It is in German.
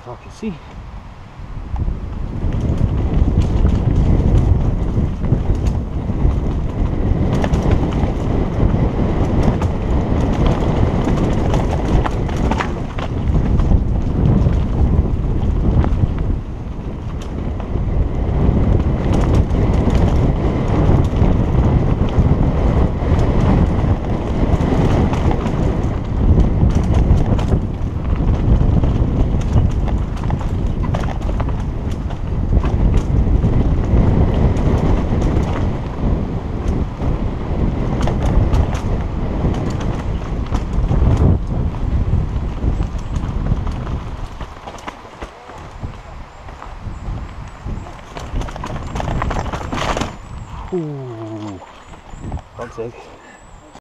if I can see. Uh, ganz ehrlich.